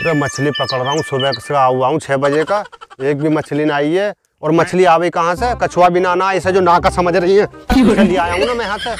अरे मछली पकड़ रहा हूँ, सुबह से आऊँ आऊँ छः बजे का। एक भी मछली ना आई है। और मछली आवे कहाँ से? कछुआ भी ना ना ऐसे जो नाका समझ रही है। इसे आया हूँ ना मैं यहाँ से।